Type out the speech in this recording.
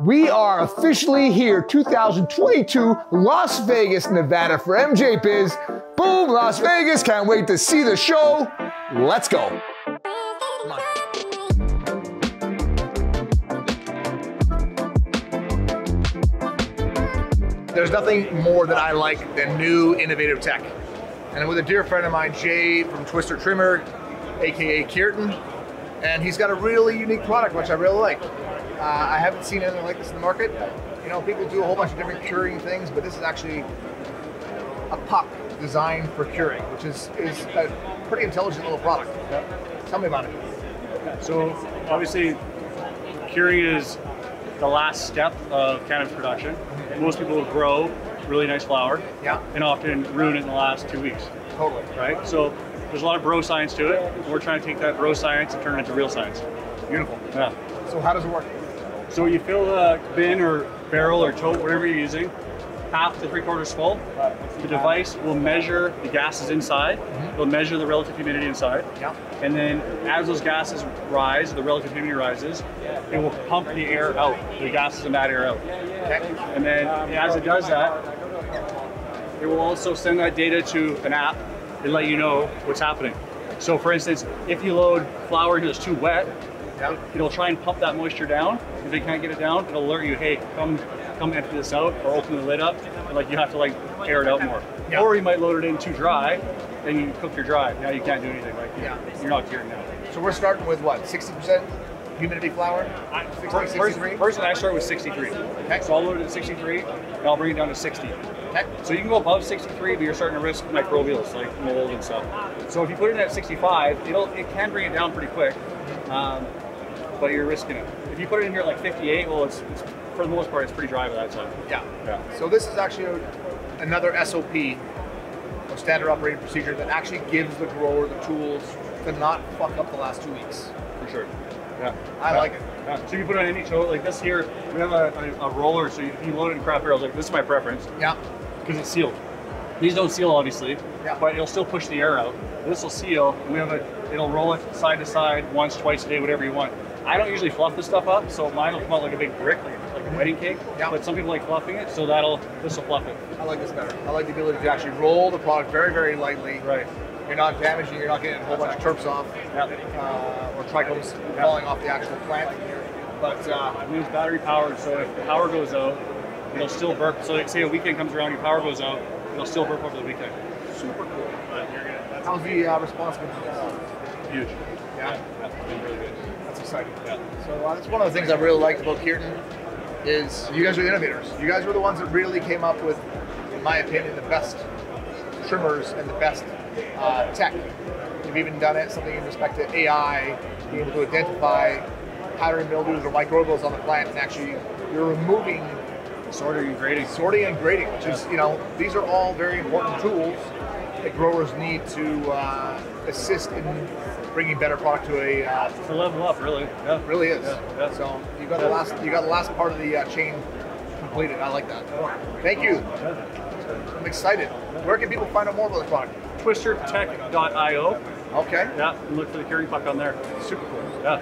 We are officially here, 2022, Las Vegas, Nevada for MJ Biz. Boom, Las Vegas. Can't wait to see the show. Let's go. There's nothing more that I like than new innovative tech. And with a dear friend of mine, Jay from Twister Trimmer, aka Kierton, and he's got a really unique product which I really like. Uh, I haven't seen anything like this in the market. You know, people do a whole bunch of different curing things, but this is actually a puck designed for curing, which is, is a pretty intelligent little product. Tell me about it. So obviously, curing is the last step of cannabis production. Most people will grow really nice flower Yeah, and often ruin it in the last two weeks, totally. right? So there's a lot of bro science to it. and We're trying to take that bro science and turn it into real science. Beautiful. Yeah. So how does it work? So you fill the bin or barrel or tote, whatever you're using, half to three quarters full. The device will measure the gases inside. Mm-hmm. It'll measure the relative humidity inside. Yeah. And then as those gases rise, the relative humidity rises, it will pump the air out, the gases and bad air out. Okay. And then as it does that, it will also send that data to an app and let you know what's happening. So for instance, if you load flower here that's too wet, Yeah. it'll try and pump that moisture down. If it can't get it down, it'll alert you, hey, come come empty this out or open the lid up. And like you have to like air it out more. Yeah. Or you might load it in too dry, then you cook your dry. Now you can't do anything. Like Yeah. you're not curing now. So we're starting with what, 60% humidity flower? 60, First, 63? first I start with 63. Okay. So I'll load it at 63 and I'll bring it down to 60. Okay. So you can go above 63, but you're starting to risk microbials like mold and stuff. So if you put it at 65, it'll it can bring it down pretty quick, um, but you're risking it. If you put it in here at like 58, well, it's, it's for the most part it's pretty dry by that time. Yeah. Yeah. So this is actually a, another SOP, or standard operating procedure, that actually gives the grower the tools to not fuck up the last two weeks. For sure. Yeah. I Yeah. like it. Yeah. So you put it on any tote like this here. We have a, a, a roller, so you, you load it in crap barrels. Like this is my preference. Yeah. because it's sealed. These don't seal obviously, Yeah. but it'll still push the air out. This will seal, we have a, it'll roll it side to side once, twice a day, whatever you want. I don't usually fluff this stuff up, so mine will come out like a big brick, like, like a wedding cake. Yeah. But some people like fluffing it, so that'll this will fluff it. I like this better. I like the ability to actually roll the product very, very lightly. Right. You're not damaging, you're not getting a whole bunch of terps off, Yeah. uh, or trichomes falling off the actual plant. But uh, I mean, it's battery powered, so if the power goes out, it'll still burp. So like, say a weekend comes around, your power goes out, it'll still burp over the weekend. super cool. How's the uh, response been to this? Huge. Yeah. That's been really good. That's exciting. Yeah. So uh, that's one of the things I really liked about Kierton is you guys are innovators. You guys were the ones that really came up with, in my opinion, the best trimmers and the best uh, tech. You've even done it something in respect to AI, being able to identify powdery mildews or microbials on the plant, and actually you're removing Sorting and grading. sorting and grading, which is you know these are all very important tools that growers need to uh, assist in bringing better product to a uh, To level up, really. Yeah. really is. Yeah, yeah. So you got the last you got the last part of the uh, chain completed. I like that. Thank you. I'm excited. Where can people find out more about the product? twistertech.io. Okay. Yeah, and look for the curing puck on there. Super cool. Yeah.